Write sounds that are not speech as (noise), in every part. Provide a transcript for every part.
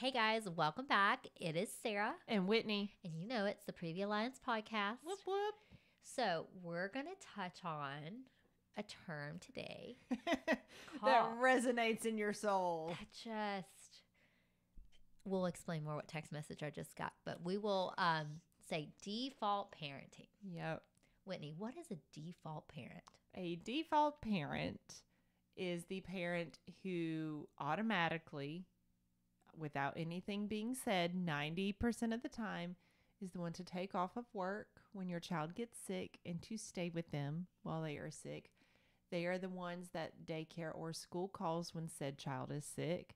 Hey guys, welcome back. It is Sarah, And Whitney. and you know it's the Previa Alliance podcast. Whoop whoop. So, we're going to touch on a term today (laughs) that resonates in your soul. that just we'll explain more what text message I just got, but we will um, say default parenting. Yep. Whitney, what is a default parent? A default parent is the parent who automatically, without anything being said, 90% of the time, is the one to take off of work when your child gets sick and to stay with them while they are sick. They are the ones that daycare or school calls when said child is sick.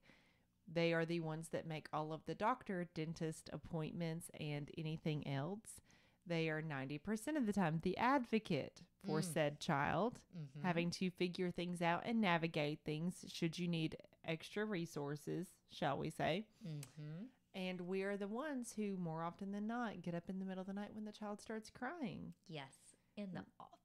They are the ones that make all of the doctor, dentist appointments, and anything else. They are 90% of the time the advocate for mm. said child, mm-hmm. having to figure things out and navigate things should you need extra resources, shall we say. And we are the ones who, more often than not, get up in the middle of the night when the child starts crying. Yes, in the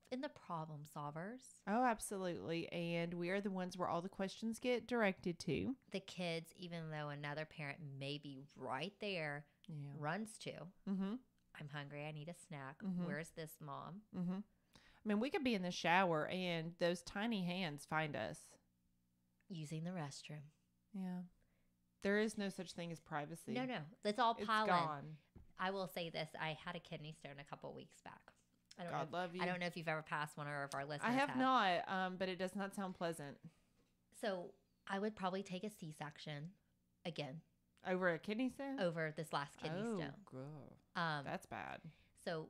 in the problem solvers. Oh, absolutely. And we are the ones where all the questions get directed to. The kids, even though another parent may be right there, Yeah. runs to. Mm-hmm. I'm hungry. I need a snack. Where's this mom? Mm-hmm. I mean, we could be in the shower and those tiny hands find us. Using the restroom. Yeah. There is no such thing as privacy. No, no, it's all It's pile in. gone. I will say this: I had a kidney stone a couple weeks back. I don't God know. love you. I don't know if you've ever passed one or if our listeners I have not, um, but it does not sound pleasant. So I would probably take a C-section again Over a kidney stone? over this last kidney oh, stone. God. Um, That's bad. so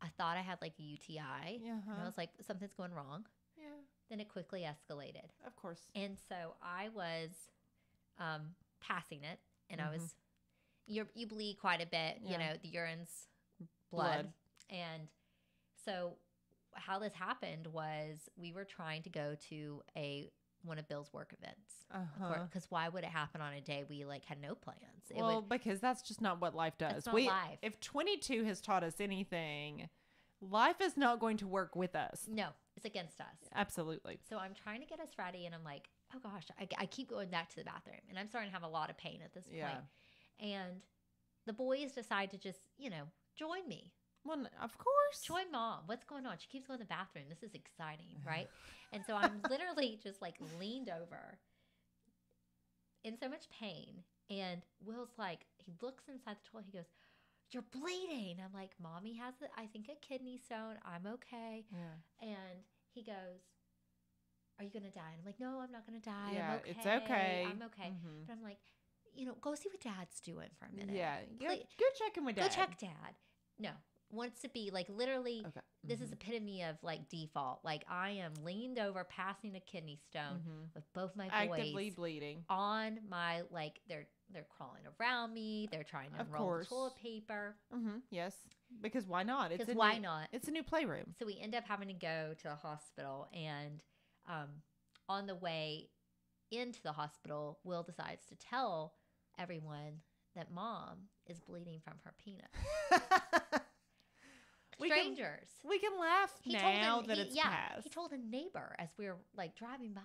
I thought I had like a UTI, Yeah, and I was like, something's going wrong. Yeah, Then it quickly escalated, of course. and so I was um, passing it, and I was you you bleed quite a bit. You Mm-hmm. Know, the urine's blood. Blood. and so how this happened was we were trying to go to a one of Bill's work events. Uh-huh. Because why would it happen on a day we like had no plans? It Well, would, because that's just not what life does. We, life. If 22 has taught us anything, life is not going to work with us. no, it's against us. Absolutely. So I'm trying to get us ready, and I'm like, oh gosh, I, I keep going back to the bathroom, and I'm starting to have a lot of pain at this point. Yeah. And the boys decide to just, you know, join me. Well, of course. Join mom. What's going on? She keeps going to the bathroom. This is exciting, (laughs) right? and so I'm literally just like leaned over in so much pain. And Will's like, he looks inside the toilet. He goes, You're bleeding. I'm like, Mommy has, a, I think, a kidney stone. I'm okay. Yeah. And he goes, Are you going to die? And I'm like, No, I'm not going to die. Yeah, I'm okay. it's okay. I'm okay. But I'm like, You know, go see what dad's doing for a minute. Yeah. Go, go check in with dad. Go check dad. No, wants to be like literally. Okay. This is epitome of like default. Like I am leaned over, passing a kidney stone with both my boys Actively bleeding. on my like they're they're crawling around me. They're trying to Of unroll course. toilet paper. hmm Yes. Because why not? It's 'Cause a why new- not? It's a new playroom. So we end up having to go to the hospital, and um, on the way into the hospital, Will decides to tell everyone that mom is bleeding from her penis. (laughs) We can- Strangers. We can laugh He now told that he- it's yeah, past. he told a neighbor as we were like driving by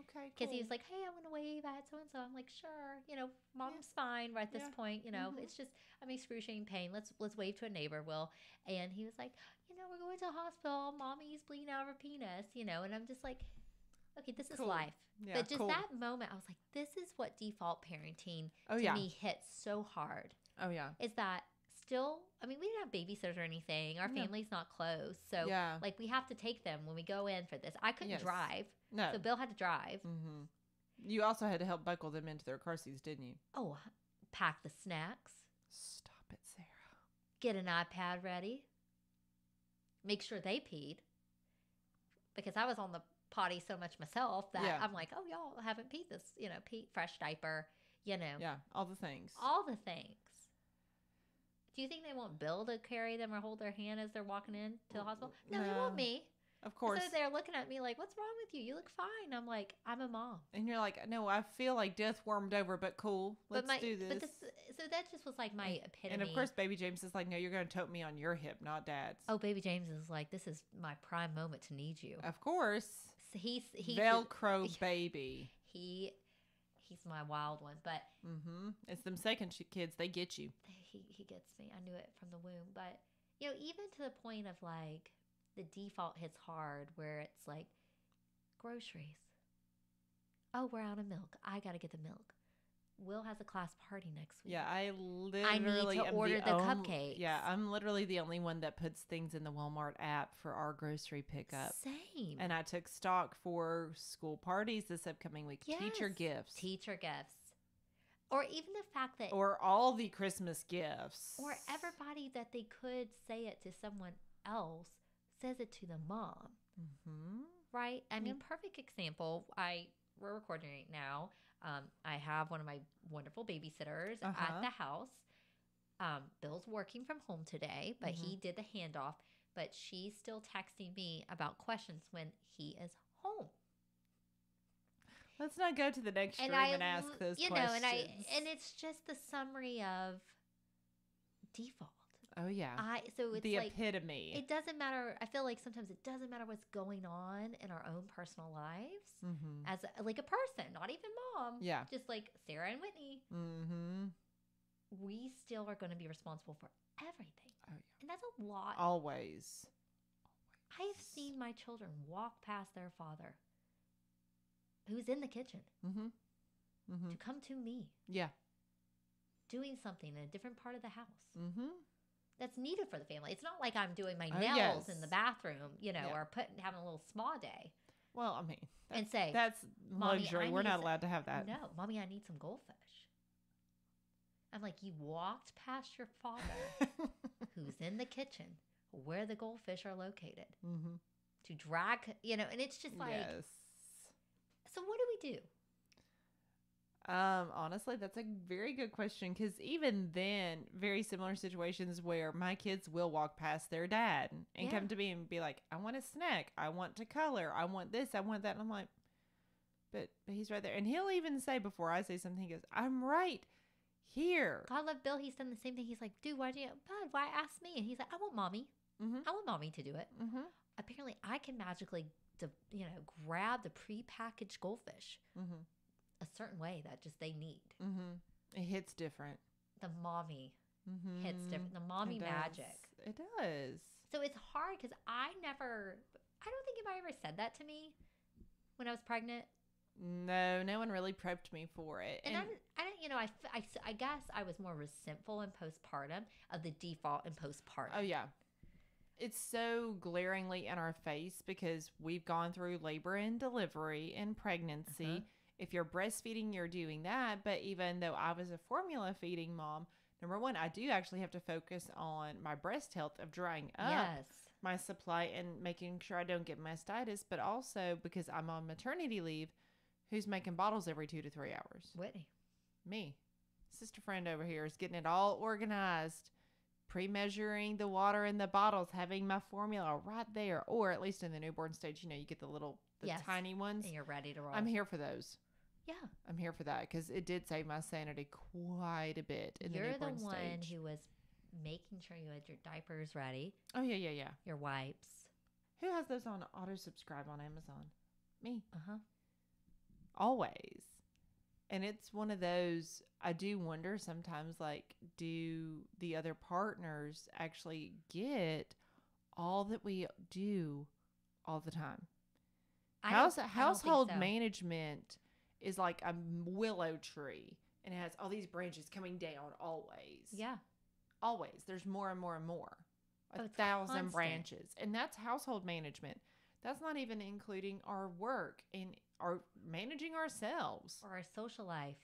okay. because he was like, "Hey, I want to wave at so and so." I'm like, "Sure, you know, mom's fine right at this Yeah. Mm-hmm. point. You know, it's just I'm excruciating pain. Let's let's wave to a neighbor, Will." And he was like, "You know, we're going to the hospital. Mommy's bleeding out of her penis. You know." And I'm just like, "Okay, this is life." Yeah, but just cool. that moment, I was like, "This is what default parenting Oh, to yeah. me hits so hard." Oh, yeah. is that still I mean, we didn't have babysitters or anything. Our family's not close. So Yeah. like we have to take them when we go in for this. I couldn't Yes. drive. No. So Bill had to drive. Mm-hmm. You also had to help buckle them into their car seats, didn't you? Oh, pack the snacks, Stop it, Sarah. get an iPad ready, make sure they peed. Because I was on the potty so much myself that Yeah. I'm like, oh, y'all haven't peed this, you know, pee fresh diaper, you know, Yeah, all the things. all the things. Do you think they want Bill to carry them or hold their hand as they're walking in to the hospital? No, they want me. Of course. So they're looking at me like, "What's wrong with you? You look fine." I'm like, "I'm a mom." and you're like, no, I feel like death warmed over, but cool. Let's but my, do this. But this, so that just was like my epitome. and of course, baby James is like, no, you're going to tote me on your hip, not dad's. oh, baby James is like, "This is my prime moment to need you." Of course. So he's he Velcro (laughs) baby. he he's my wild one, but Mm-hmm. It's them second kids. They get you. (laughs) he he gets me. I knew it from the womb, but you know, even to the point of like the default hits hard, where it's like groceries. Oh, we're out of milk. I gotta get the milk. Will has a class party next week. Yeah, I literally I need to order the on- cupcakes. Yeah, I'm literally the only one that puts things in the Walmart app for our grocery pickup. Same. And I took stock for school parties this upcoming week, teacher gifts, teacher gifts, or even the fact that, or all the Christmas gifts, or everybody that they could say it to someone else says it to the mom. Mm-hmm. right? I mean, perfect example. I we're recording right now. Um, I have one of my wonderful babysitters Uh-huh. at the house. Um, Bill's working from home today, but he Mm-hmm. did the handoff. But she's still texting me about questions when he is home. Let's not go to the next and room I, and ask those you questions. know, and I and it's just the summary of default. Oh yeah, I so it's the like epitome. it doesn't matter. I feel like sometimes it doesn't matter what's going on in our own personal lives. mm-hmm. as a, like a person, not even mom. Yeah. Just like Sarah and Whitney, Mm-hmm. we still are going to be responsible for everything. Oh yeah, And that's a lot. always. I've seen my children walk past their father who's in the kitchen Mm-hmm. Mm-hmm. to come to me Yeah. doing something in a different part of the house Mm-hmm. That's needed for the family. It's not like I'm doing my Oh, nails in the bathroom, you know, Yeah. or putting having a little spa day Well, I mean, and say, that's "Mommy, luxury. We're not some- allowed to have that. No, mommy, I need some goldfish. I'm like, you walked past your father (laughs) who's in the kitchen where the goldfish are located mm-hmm. to drag, you know, and it's just like, yes. so what do we do? Um, honestly, that's a very good question because even then, very similar situations where my kids will walk past their dad and Yeah. come to me and be like, "I want a snack. I want to color. I want this. I want that." And I'm like, "But, but he's right there." And he'll even say before I say something, he goes, "I'm right here." God love Bill. He's done the same thing. He's like, dude, why do you, Bud, why ask me? And he's like, I want mommy. Mm-hmm. I want mommy to do it. Mm-hmm. Apparently, I can magically, de- you know, grab the prepackaged goldfish Mm-hmm. A certain way that just they need. Mm-hmm. It hits different. The mommy Mm-hmm. hits different. The mommy It magic. It does. So it's hard because I never, I don't think anybody ever said that to me when I was pregnant. No, no one really prepped me for it. And, I, didn't, I didn't, you know, I, I I guess I was more resentful in postpartum of the default in postpartum. Oh yeah. It's so glaringly in our face because we've gone through labor and delivery and pregnancy. Uh-huh. If you're breastfeeding, you're doing that. But even though I was a formula feeding mom, number one, I do actually have to focus on my breast health of drying up Yes. my supply and making sure I don't get mastitis, but also because I'm on maternity leave, who's making bottles every two to three hours? Whitney. Me. Sister friend over here is getting it all organized, pre measuring the water in the bottles, having my formula right there, or at least in the newborn stage, you know, you get the little, the Yes. tiny ones. And you're ready to roll. I'm here for those. Yeah. I'm here for that because it did save my sanity quite a bit in you're the the one stage. who was making sure you had your diapers ready, oh yeah, yeah, yeah. your wipes. Who has those on auto subscribe on Amazon? Me. Uh huh. always. And it's one of those I do wonder sometimes like do the other partners actually get all that we do all the time? House, household management is like a willow tree and it has all these branches coming down always. Yeah. Always. There's more and more and more. A Oh, thousand constant. branches. And that's household management. That's not even including our work and our managing ourselves. Or our social life.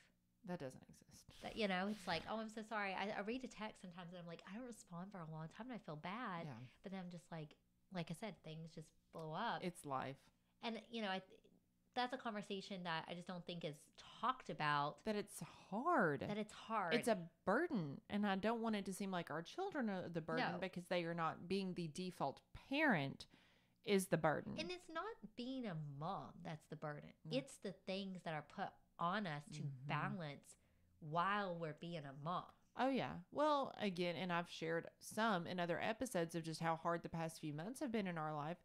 That doesn't exist. That you know, it's like, oh, I'm so sorry. I, I read a text sometimes and I'm like, I don't respond for a long time and I feel bad. Yeah. But then I'm just like, like I said, things just blow up. It's life. and you know, I, that's a conversation that I just don't think is talked about. That it's hard. That it's hard. It's a burden. And I don't want it to seem like our children are the burden No. because they are not being the default parent is the burden. And it's not being a mom that's the burden. No. It's the things that are put on us to Mhm. balance while we're being a mom. Oh yeah. Well, again, and I've shared some in other episodes of just how hard the past few months have been in our life.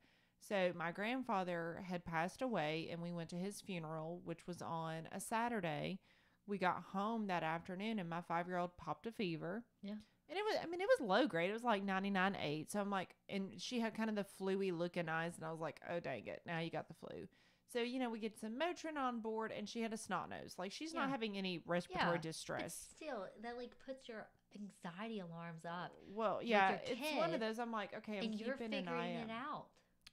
So my grandfather had passed away and we went to his funeral, which was on a Saturday. we got home that afternoon and my five year old popped a fever. Yeah. And it was, I mean, it was low grade. It was like 99.8. So I'm like, and she had kind of the fluey looking eyes. And I was like, oh, dang it. Now you got the flu. So, you know, we get some Motrin on board and she had a snot nose. Like she's not having any respiratory Yeah, But distress. still, that like puts your anxiety alarms up, Well, yeah, it's one of those. I'm like, okay, I'm and you're keeping an figuring eye it out.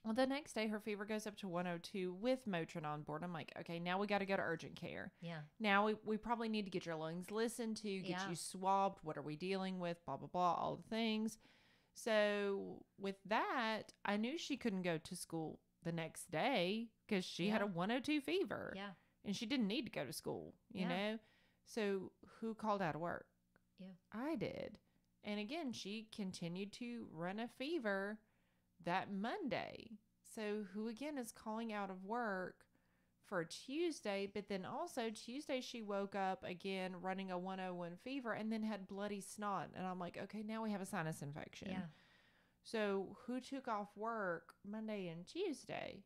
Well, the next day her fever goes up to 102 with Motrin on board. I'm like, okay, now we got to go to urgent care. Yeah. Now we, we probably need to get your lungs listened to, get Yeah. you swabbed. What are we dealing with? Blah, blah, blah, all the things. So, with that, I knew she couldn't go to school the next day because she had a 102 fever Yeah. and she didn't need to go to school, you Yeah. know? So, who called out of work? Yeah. I did. And again, she continued to run a fever that Monday. So, who again is calling out of work for Tuesday? But then also, Tuesday, she woke up again running a 101 fever and then had bloody snot. And I'm like, okay, now we have a sinus infection. Yeah. So, who took off work Monday and Tuesday?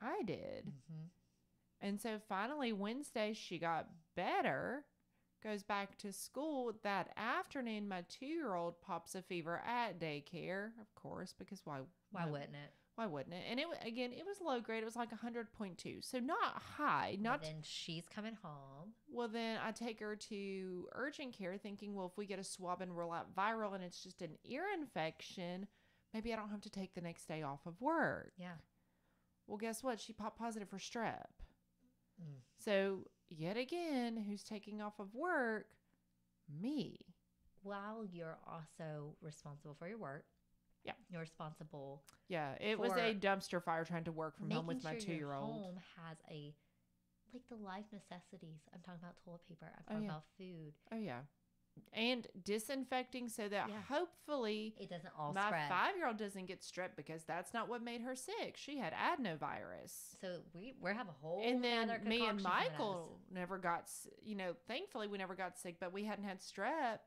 I did. hmm And so finally, Wednesday, she got better, goes back to school. That afternoon, my two year old pops a fever at daycare, of course, because why? Why wouldn't it? Why wouldn't it? And it again, it was low grade. It was like 100.2. So not high. Not then she's coming home. well, then I take her to urgent care thinking, well, if we get a swab and roll out viral and it's just an ear infection, maybe I don't have to take the next day off of work. Yeah. Well, guess what? She popped positive for strep. Mm. So, yet again, who's taking off of work? Me. While you're also responsible for your work. Yeah. You're responsible Yeah, it was a dumpster fire trying to work from home with my sure two year old. home has a like the life necessities. I'm talking about toilet paper. I'm Oh, talking yeah. about food. Oh, yeah. And disinfecting so that Yeah. hopefully It doesn't all my spread. five year old doesn't get strep because that's not what made her sick. She had adenovirus. So we we have a whole and then me and concoction coming at us. Michael never got, you know, thankfully we never got sick, but we hadn't had strep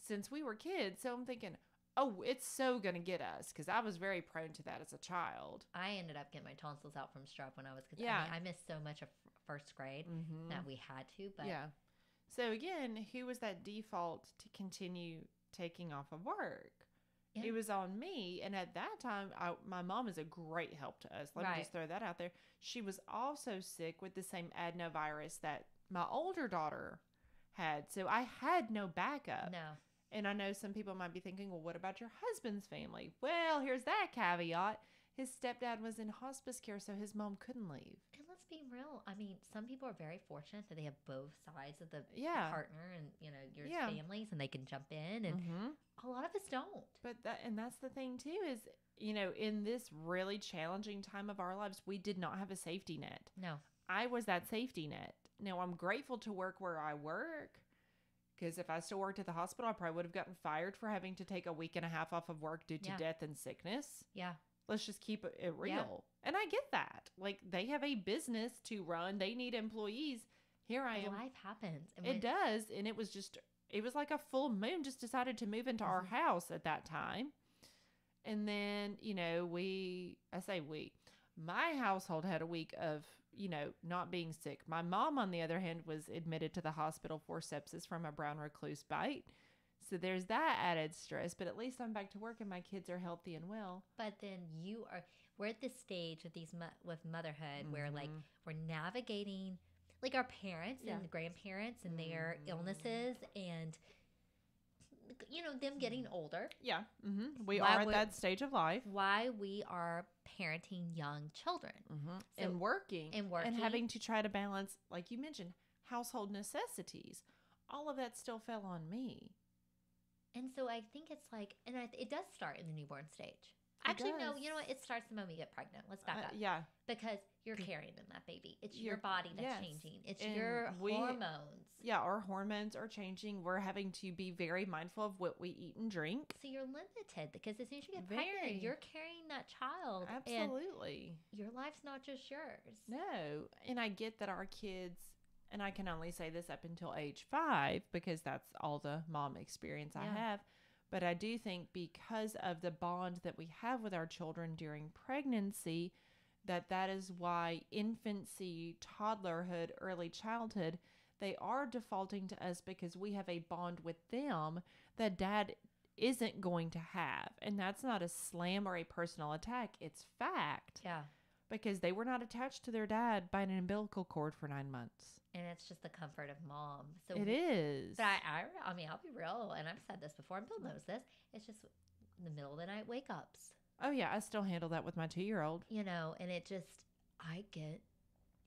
since we were kids. So I'm thinking, oh, it's so going to get us because I was very prone to that as a child. I ended up getting my tonsils out from strep when I was Yeah. I, mean, I missed so much of first grade Mm-hmm. that we had to. But yeah. So again, who was that default to continue taking off of work? Yeah. It was on me, and at that time, I, my mom is a great help to us. Let me just throw that out there. She was also sick with the same adenovirus that my older daughter had, so I had no backup. no, And I know some people might be thinking, well, what about your husband's family? Well, here's that caveat. His stepdad was in hospice care, so his mom couldn't leave. And let's be real. I mean, some people are very fortunate that they have both sides of the Yeah. partner and you know your Yeah. families, and they can jump in. And Mm-hmm. a lot of us don't. But that and that's the thing too is you know in this really challenging time of our lives we did not have a safety net. No, I was that safety net. Now I'm grateful to work where I work because if I still worked at the hospital I probably would have gotten fired for having to take a week and a half off of work due to Yeah. death and sickness. yeah, Let's just keep it real. And I get that. Like they have a business to run. They need employees. Here I am. life happens. It when- does, and it was just it was like a full moon just decided to move into our Mhm. house at that time. And then, you know, we I say we. My household had a week of, you know, not being sick. My mom on the other hand was admitted to the hospital for sepsis from a brown recluse bite. So there's that added stress, but at least I'm back to work and my kids are healthy and well. But then you are. We're at this stage with these with motherhood where like Mhm. we're navigating like our parents Yeah. and grandparents and their Mhm. illnesses and you know them getting older Yeah. Mm-hmm. We Why are at that stage of life. why we are parenting young children Mm-hmm. So- and working and working. and having to try to balance, like you mentioned, household necessities. All of that still fell on me. And so i think it's like and I, it does start in the newborn stage It actually no you know what it starts the moment you get pregnant let's back Uh, up yeah, because you're carrying in that baby it's You're- your body that's yes. changing it's And your we- hormones yeah. Our hormones are changing. We're having to be very mindful of what we eat and drink. so you're limited because as soon as you get Very. pregnant you're carrying that child and Absolutely. your life's not just yours No, and I get that our kids, and I can only say this up until age five because that's all the mom experience I have. But I do think because of the bond that we have with our children during pregnancy, that that is why infancy, toddlerhood, early childhood, they are defaulting to us because we have a bond with them that dad isn't going to have. And that's not a slam or a personal attack, it's fact Yeah. Because they were not attached to their dad by an umbilical cord for nine months. And it's just the comfort of mom. So It is. But I, I, I mean, I'll be real, and I've said this before, and Bill knows this. It's just the middle of the night wake ups, oh, yeah, I still handle that with my two year old. you know, and it just, I get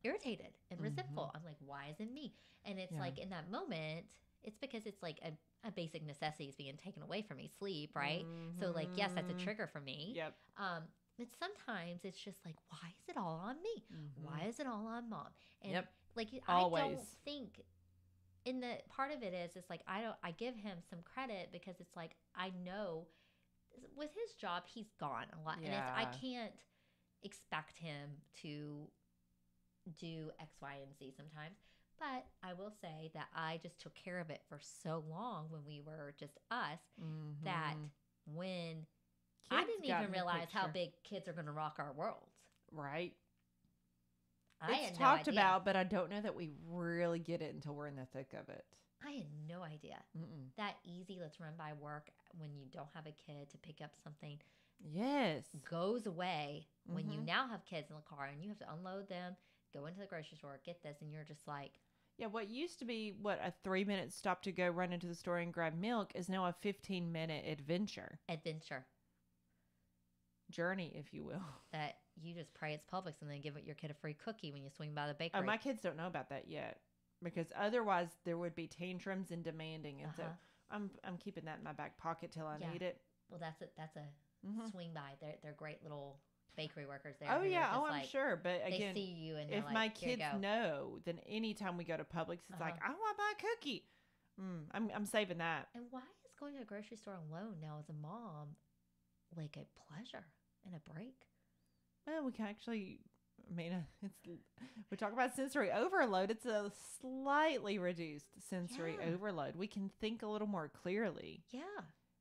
irritated and resentful. I'm like, why isn't me? And it's Mm-hmm. Yeah. like in that moment, it's because it's like a, a basic necessity is being taken away from me, sleep, right? So like, yes, that's a Mhm. trigger for me. Yep. Um, but sometimes it's just like, why is it all on me? Why is it all on mom? And Yep. like I don't think in the part of it is it's like I don't I give him some credit because it's like I know with his job he's gone a lot and it's I can't expect him to do X, Y, and Z sometimes. But I will say that I just took care of it for so long when we were just us that Mhm. when I didn't even realize how big kids are going to rock our world. Right. I it's had talked no idea. about, but I don't know that we really get it until we're in the thick of it. I had no idea. Mm-mm. That easy, let's run by work when you don't have a kid to pick up something Yes. goes away when you Mhm. now have kids in the car and you have to unload them, go into the grocery store, get this, and you're just like, Yeah, what used to be what a three minute stop to go run into the store and grab milk is now a fifteen minute adventure adventure journey, if you will. (laughs) that you just pray it's Publix and then give your kid a free cookie when you swing by the bakery. Uh, my kids don't know about that yet because otherwise there would be tantrums and demanding, and so Uh-huh. I'm I'm keeping that in my back pocket till I Yeah. need it. well, that's a that's a Mhm. swing by. They're they're great little bakery workers there. Oh yeah, oh I'm like- sure, but They again, see you and if like, my kids know, then anytime we go to Publix, it's like Uh-huh. I want my cookie. Mm, I'm I'm saving that. And why is going to a grocery store alone now as a mom like a pleasure and a break? Well, we can actually. I mean, (laughs) it's we talk about sensory overload. It's a slightly reduced sensory Yeah. overload. We can think a little more clearly. Yeah.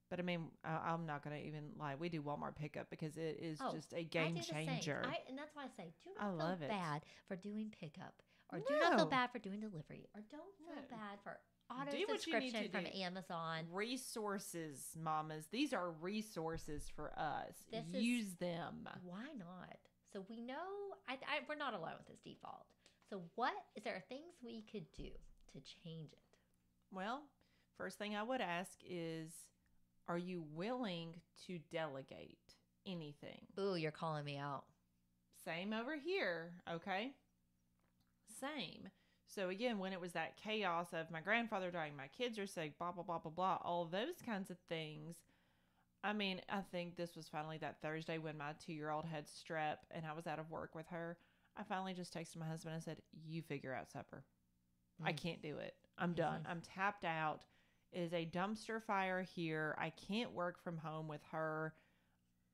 But I mean, I, I'm not going to even lie. We do Walmart pickup because it is Oh, just a game same. changer. I, and that's why I say, do I not feel love it. bad for doing pickup, or do not feel bad for doing delivery, or don't feel No. bad for auto Do what you need subscription from do. Amazon. resources, mamas. These are resources for us. This is- Use them. Why not? So we know I, I, we're not alone with this default. So what is there things we could do to change it? Well, first thing I would ask is are you willing to delegate anything? Ooh, you're calling me out. Same over here, okay? Same. So again, when it was that chaos of my grandfather dying, my kids are sick, blah blah blah blah blah, all those kinds of things. I mean, I think this was finally that Thursday when my two year old had strep and I was out of work with her. I finally just texted my husband and said, You figure out supper. I Mm. can't do it. I'm done. Mhm. I'm tapped out. It is a dumpster fire here. I can't work from home with her.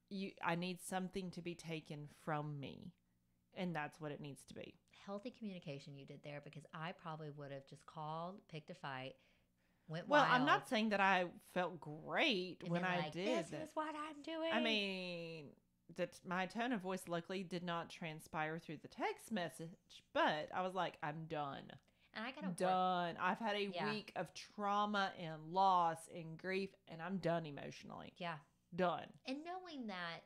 You I need something to be taken from me. And that's what it needs to be. Healthy communication you did there because I probably would have just called, picked a fight, went Well, wild. I'm not saying that I felt great and when I like, did This is what I'm doing. I mean, that my tone of voice luckily did not transpire through the text message, but I was like, I'm done. and I work. Done. I've had a Yeah. week of trauma and loss and grief, and I'm done emotionally. Yeah, Done. and knowing that,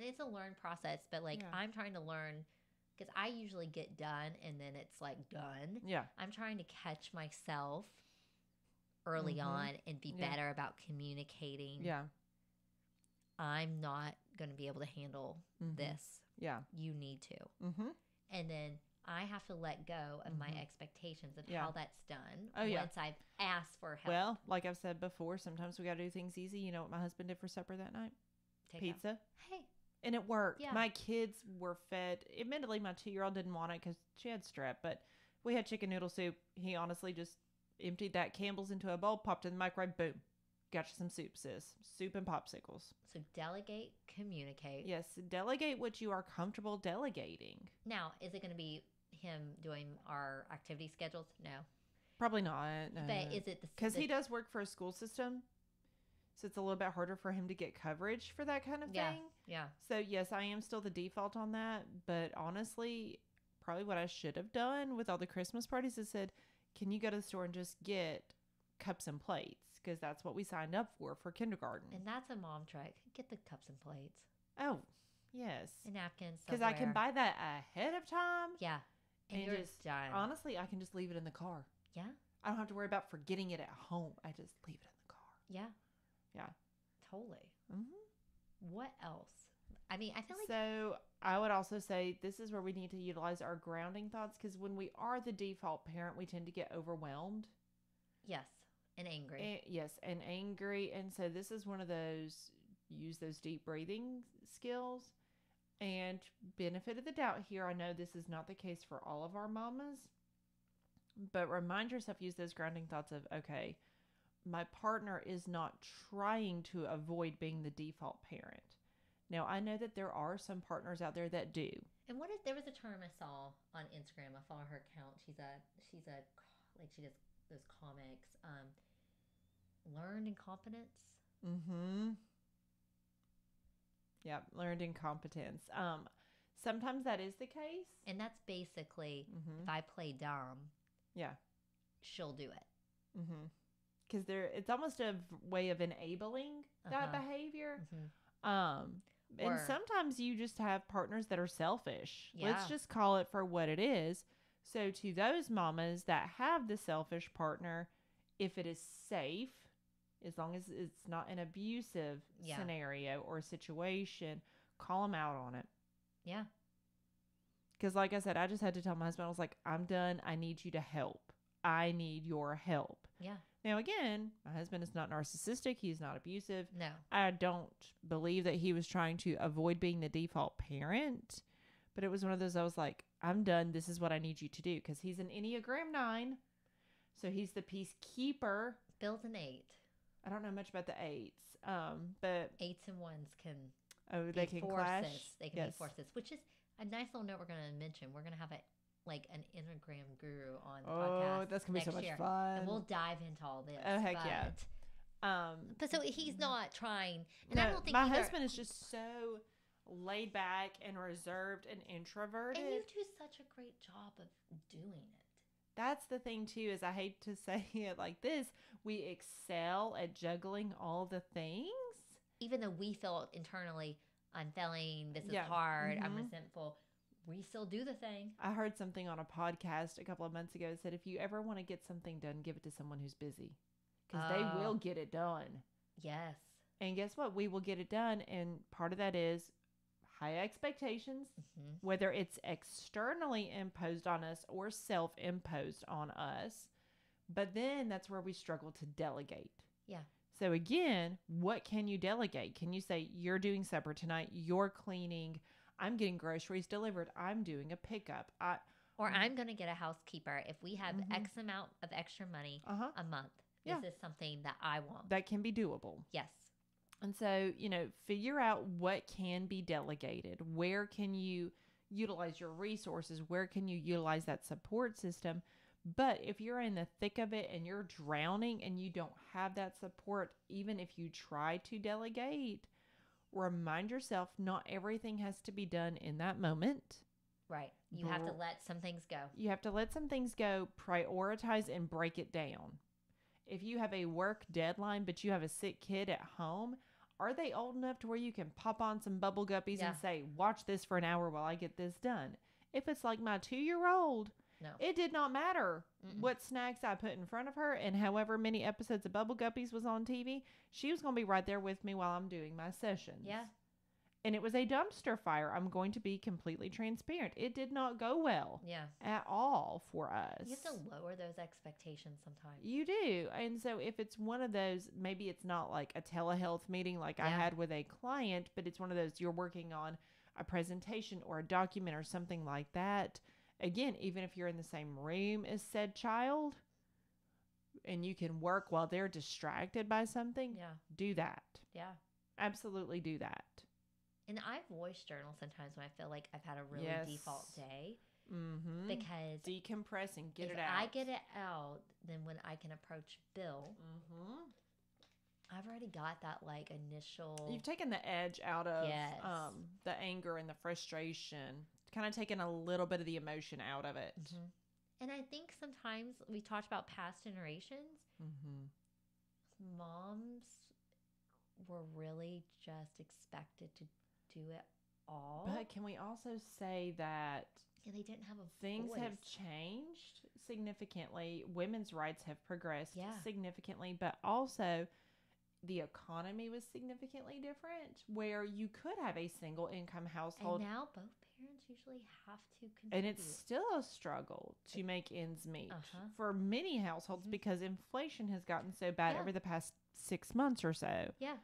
it's a learned process, but like Yeah. I'm trying to learn because I usually get done and then it's like done. Yeah. I'm trying to catch myself early Mhm. on and be Yeah. better about communicating. Yeah. I'm not going to be able to handle Mhm. this. Yeah. You need to. Mm-hmm. And then I have to let go of my Mhm. expectations of Yeah. how that's done Oh, yeah. once I've asked for help. Well, like I've said before, sometimes we got to do things easy. You know what my husband did for supper that night? Take out. Pizza. Hey, And it worked. Yeah. My kids were fed. Admittedly, my two year old didn't want it because she had strep, but we had chicken noodle soup. He honestly just emptied that Campbell's into a bowl, popped in the microwave, boom. Got you some soup, sis. Soup and popsicles. so delegate, communicate. Yes, delegate what you are comfortable delegating. Now, is it going to be him doing our activity schedules? No. Probably not. No. But is it the Because he does work for a school system. So it's a little bit harder for him to get coverage for that kind of Yeah. thing. Yeah. So yes, I am still the default on that. But honestly, probably what I should have done with all the Christmas parties is said, can you go to the store and just get cups and plates? Because that's what we signed up for for kindergarten. And that's a mom trick. Get the cups and plates oh, yes. and napkins. Because I can buy that ahead of time. Yeah. And, and you're just done. Honestly, I can just leave it in the car. yeah. I don't have to worry about forgetting it at home. I just leave it in the car. Yeah. Yeah. Totally. Mm-hmm. What else? I mean, I feel like So I would also say this is where we need to utilize our grounding thoughts because when we are the default parent, we tend to get overwhelmed. yes, and angry. And, yes, and angry. And so this is one of those use those deep breathing skills. And benefit of the doubt here, I know this is not the case for all of our mamas, but remind yourself use those grounding thoughts of okay, my partner is not trying to avoid being the default parent. Now, I know that there are some partners out there that do. and what is there was a term I saw on Instagram. I follow her account. She's a she's a like she does those comics. Um, learned incompetence. Mm-hmm. Yeah, learned incompetence. Um, sometimes that is the case. And that's basically Mm-hmm. if I play dumb, Yeah. she'll do it. Mm-hmm. Because there, it's almost a way of enabling that Uh-huh. behavior. Mhm. Um, and Or- sometimes you just have partners that are selfish. Let's just call it for what it is. So to those mamas that have the selfish partner, if it is safe, as long as it's not an abusive Yeah. scenario or situation, call them out on it. Yeah. Because, like I said, I just had to tell my husband, I was like, I'm done. I need you to help. I need your help. Yeah. Now, again, my husband is not narcissistic. He's not abusive. No. I don't believe that he was trying to avoid being the default parent, but it was one of those I was like, I'm done. This is what I need you to do. Because he's an Enneagram 9. So he's the peacekeeper. Bill's an eight. I don't know much about the eights, um, but Eights and ones can oh, they be can forces. clash. They can Yes. be forces, which is a nice little note we're going to mention. We're going to have a like an Instagram guru on the Oh, podcast. that's gonna be so much year. fun. And we'll dive into all this. Oh, heck yeah. but- um, But so he's not trying, and no, I don't think my either- husband is just so laid back and reserved and introverted. And you do such a great job of doing it. That's the thing too. Is I hate to (laughs) say it like this, we excel at juggling all the things. Even though we feel internally, I'm failing. This is Yeah. hard. I'm Mhm. resentful. We still do the thing. I heard something on a podcast a couple of months ago that said if you ever want to get something done, give it to someone who's busy because they Oh. will get it done. Yes. And guess what? We will get it done. And part of that is high expectations, hmm whether it's externally imposed on us or self imposed on us. But then that's where we struggle to delegate. Yeah. So, again, what can you delegate? Can you say, you're doing supper tonight, you're cleaning, I'm getting groceries delivered, I'm doing a pickup? I, Or Mhm. I'm going to get a housekeeper if we have Mhm. X amount of extra money uh huh. a month. Yeah. This is something that I want. That can be doable. yes. And so, you know, figure out what can be delegated. Where can you utilize your resources? Where can you utilize that support system? But if you're in the thick of it and you're drowning and you don't have that support, even if you try to delegate, remind yourself not everything has to be done in that moment. Right. You have to let some things go. You have to let some things go, prioritize, and break it down. If you have a work deadline, but you have a sick kid at home, are they old enough to where you can pop on some bubble guppies Yeah. and say, watch this for an hour while I get this done? If it's like my two year old, No. it did not matter Mm-mm. what snacks I put in front of her and however many episodes of Bubble Guppies was on TV, she was going to be right there with me while I'm doing my sessions. Yeah. And it was a dumpster fire. I'm going to be completely transparent. It did not go well Yeah. at all for us. You have to lower those expectations sometimes. You do. And so if it's one of those, maybe it's not like a telehealth meeting like I had with a client, but it's one of those you're working on a presentation or a document or something like that. Again, even if you're in the same room as said child and you can work while they're distracted by something, Yeah. do that. Yeah. Absolutely do that. And I voice journal sometimes when I feel like I've had a really Yes. default day Mm-hmm. because Decompress and get it out. I get it out, then when I can approach Bill, Mm-hmm. I've already got that like initial. You've taken the edge out of Yes. um, the anger and the frustration, kind of taken a little bit of the emotion out of it. Mhm. And I think sometimes we talked about past generations, Mm-hmm. moms were really just expected to do it all. But can we also say that and they didn't have a things have changed significantly? Women's rights have progressed Yeah. significantly, but also the economy was significantly different where you could have a single income household And now both parents usually have to contribute. and it's still a struggle to make ends meet Uh-huh. for many households Mhm. because inflation has gotten so bad Yeah. over the past six months or so. yeah.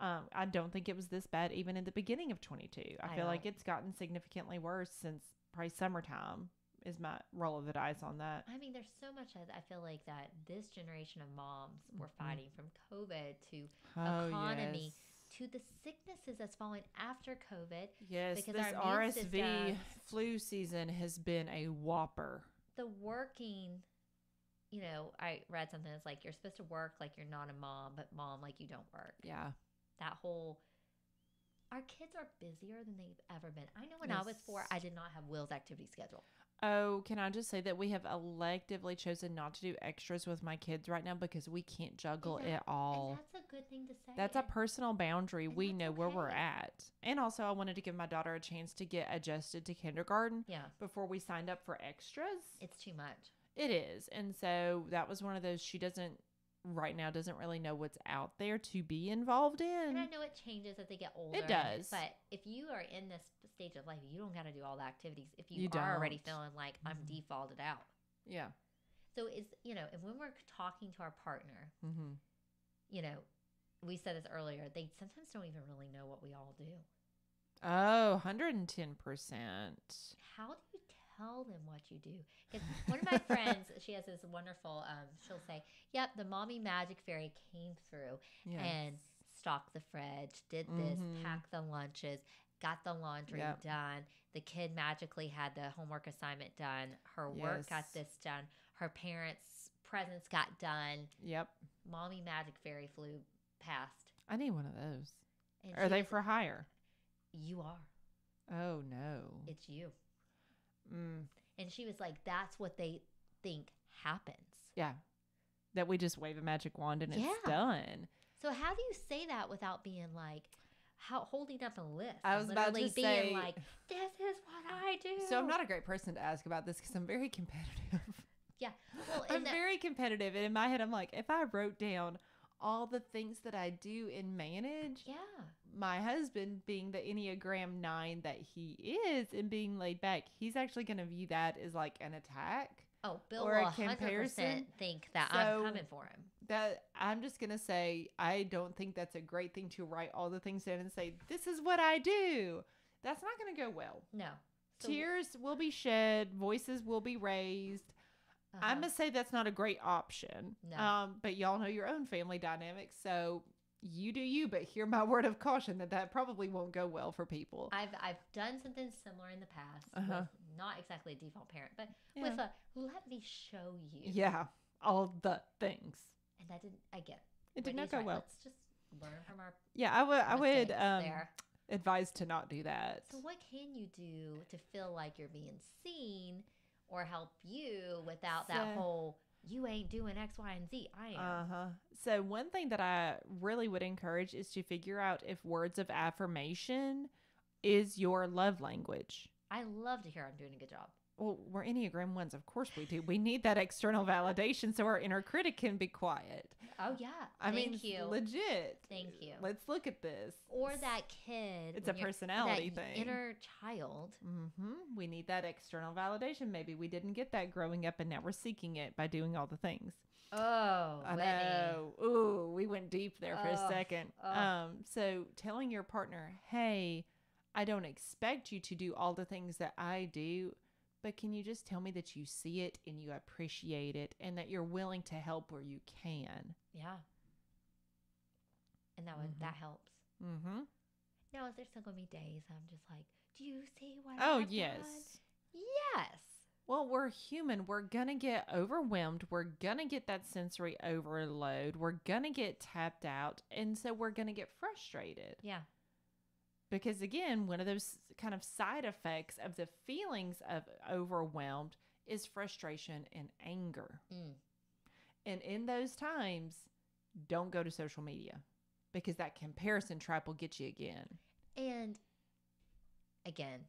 Um, I don't think it was this bad even in the beginning of 22. I, I feel like it's gotten significantly worse since probably summertime is my roll of the dice on that. I mean, there's so much that I feel like that this generation of moms were Mhm. fighting from COVID to Oh, economy, yes. To the sicknesses that's following after COVID. Yes, because this our RSV systems- flu season has been a whopper. The working, you know, I read something that's like you're supposed to work like you're not a mom, but mom like you don't work. Yeah. That whole our kids are busier than they've ever been. I know when I was four, I did not have Will's activity schedule. Oh, can I just say that we have electively chosen not to do extras with my kids right now because we can't juggle that- it all. That's a good thing to say. That's a personal boundary. and We know where we're at. And also, I wanted to give my daughter a chance to get adjusted to kindergarten yeah, before we signed up for extras. it's too much. It is. And so that was one of those she doesn't, right now, doesn't really know what's out there to be involved in. And I know it changes as they get older. It does. But if you are in this stage of life, you don't got to do all the activities. If you, You are already feeling like I'm Mhm. defaulted out. Yeah. So it's, you know, and when we're talking to our partner, Mm-hmm. you know, we said this earlier, they sometimes don't even really know what we all do. Oh, 110%. How do you tell them what you do? Because one of my (laughs) friends, she has this wonderful, um, she'll say, Yep, the mommy magic fairy came through Yes. and stocked the fridge, did this, Mhm. packed the lunches, got the laundry Yep. done. The kid magically had the homework assignment done. Her work got this done. Her parents' presents got done. Yep. Mommy magic fairy flew past. I need one of those. And Are they was- for hire? You are. Oh, no. It's you. Mm, And she was like, that's what they think happens. yeah. That we just wave a magic wand and it's done. So how do you say that without being like, how holding up a list? I was about to say- like, this is what (laughs) I do. So I'm not a great person to ask about this because I'm very competitive. (laughs) Yeah. Well, (laughs) I'm that- very competitive, and in my head, I'm like, if I wrote down all the things that I do and manage, yeah. my husband, being the Enneagram Nine that he is, and being laid back, he's actually going to view that as like an attack. Oh, Bill Or will a 100% comparison. think that So- I'm coming for him. That I'm just going to say, I don't think that's a great thing to write all the things down and say, this is what I do. That's not going to go well. No. So- Tears will be shed, voices will be raised. I'm uh-huh. gonna say that's not a great option. No. Um, but y'all know your own family dynamics, so you do you. But hear my (laughs) word of caution that that probably won't go well for people. I've I've done something similar in the past Uh-huh. with not exactly a default parent, but Yeah. with a let me show you. yeah, all the things. And that didn't I get It did not go right. well. Let's just learn from our Yeah, I would. I would um, there. advise to not do that. So what can you do to feel like you're being seen or help you without that whole you ain't doing X, Y, and Z. I am. Uh huh. So one thing that I really would encourage is to figure out if words of affirmation is your love language. I love to hear I'm doing a good job. Well, we're Enneagram ones, of course we do. We need that external validation so our inner critic can be quiet. Oh yeah. I Thank mean, you. legit. Thank you. Let's look at this. or that kid. It's a personality that thing. Inner child. Mm-hmm. We need that external validation. Maybe we didn't get that growing up, and now we're seeking it by doing all the things. Oh, I Whitney. know. Ooh, we went deep there for a second. ugh. Um, so telling your partner, "Hey, I don't expect you to do all the things that I do, but can you just tell me that you see it and you appreciate it, and that you're willing to help where you can?" Yeah. And that would Mhm. that helps. Mm-hmm. Now, is there still gonna be days I'm just like, do you see what? Oh I've yes. done?" Yes. Well, we're human. We're going to get overwhelmed. We're going to get that sensory overload. We're going to get tapped out. And so we're going to get frustrated. Yeah. Because again, one of those kind of side effects of the feelings of overwhelmed is frustration and anger. Mm. And in those times, don't go to social media because that comparison trap will get you again. And again,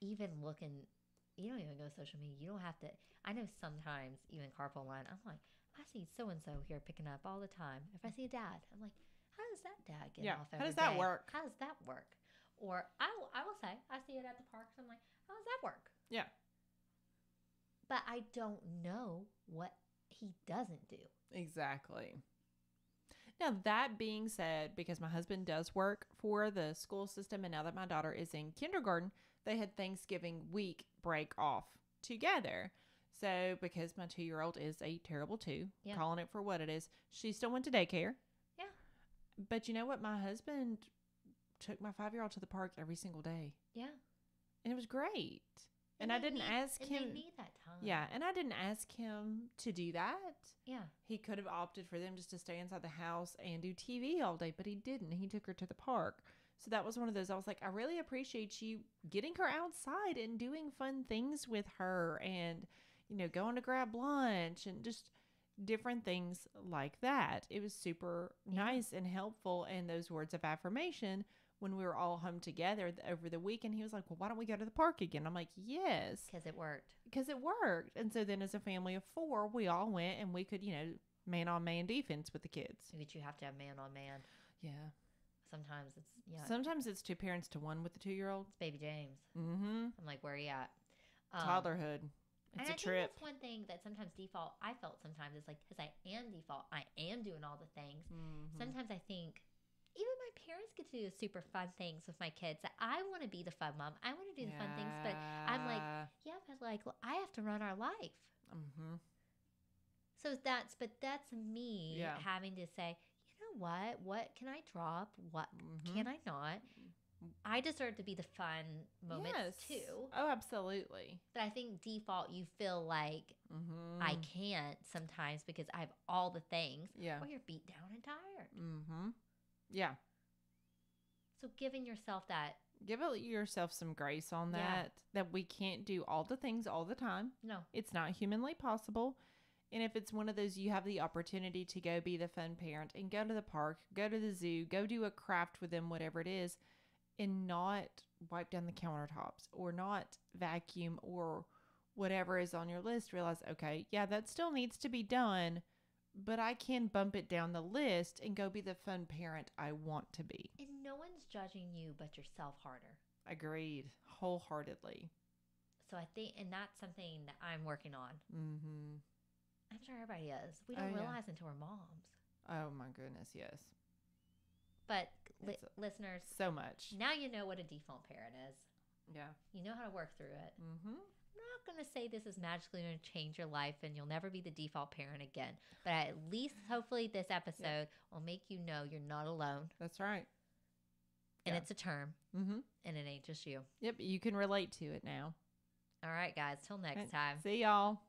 even looking, you don't even go to social media. You don't have to. I know sometimes, even carpool line, I'm like, I see so and so here picking up all the time. If I see a dad, I'm like, how does that dad get Yeah, off how does that day? work? How does that work? Or I, will- I will say, I see it at the parks. I'm like, how does that work? Yeah. But I don't know what he doesn't do. Exactly. Now, that being said, because my husband does work for the school system, and now that my daughter is in kindergarten, they had Thanksgiving week break off together. So, because my two year old is a terrible two, Yeah. calling it for what it is, she still went to daycare. But you know what? My husband took my five year old to the park every single day, Yeah. and it was great. And, I didn't need- ask and him. They need that time. Yeah, and I didn't ask him to do that. Yeah. He could have opted for them just to stay inside the house and do TV all day, but he didn't. He took her to the park. So that was one of those I was like, I really appreciate you getting her outside and doing fun things with her and, you know, going to grab lunch and just different things like that. It was super Yeah. nice and helpful. And those words of affirmation when we were all home together th- over the weekend, he was like, Well, why don't we go to the park again? I'm like, Yes Because it worked. because it worked. And so then, as a family of four, we all went and we could, you know, man on man defense with the kids. But you have to have man on man. Yeah. Sometimes it's yeah. Sometimes it's two parents to one with the two year old. it's baby James. Mm-hmm. I'm like, where are you at? Um, Toddlerhood. And It's I a trip. Think that's one thing that sometimes default. I felt sometimes it's like because I am default. I am doing all the things. Mhm. Sometimes I think even my parents get to do super fun things with my kids. I want to be the fun mom. I want to do the fun things, but I'm like, yeah, but like well, I have to run our life. mm-hmm. So that's but that's me Yeah. having to say, you know what? What can I drop? What Mhm. can I not? I deserve to be the fun moments yes. too. Oh, absolutely. But I think default you feel like Mm-hmm. I can't sometimes because I have all the things Yeah. or you're beat down and tired. Mm-hmm. Yeah. So giving yourself that Give yourself some grace on Yeah. that. That we can't do all the things all the time. no, It's not humanly possible. And if it's one of those you have the opportunity to go be the fun parent and go to the park, go to the zoo, go do a craft with them, whatever it is, and not wipe down the countertops or not vacuum or whatever is on your list, realize, okay, yeah, that still needs to be done, but I can bump it down the list and go be the fun parent I want to be. and no one's judging you but yourself harder. Agreed. Wholeheartedly. So I think, and that's something that I'm working on. Mm-hmm. I'm sure everybody is. We Oh, don't yeah. realize until we're moms. Oh my goodness, yes. But li- listeners, So much. now you know what a default parent is. Yeah. You know how to work through it. Mm-hmm. I'm not going to say this is magically going to change your life and you'll never be the default parent again. But at least, hopefully, this episode will make you know you're not alone That's right. and Yeah. it's a term Mm-hmm. and it ain't just you. Yep. You can relate to it now. All right, guys. Till next time. See y'all.